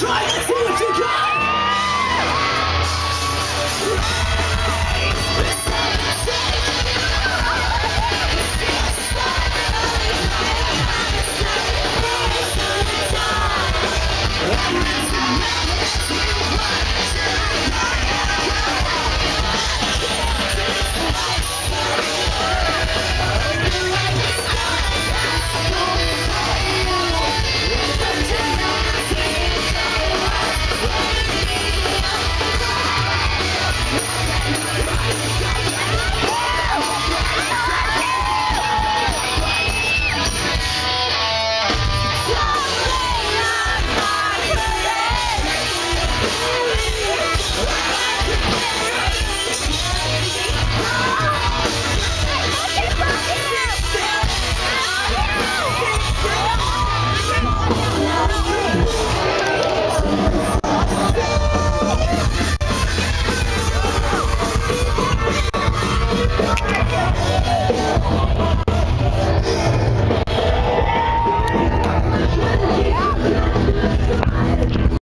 Try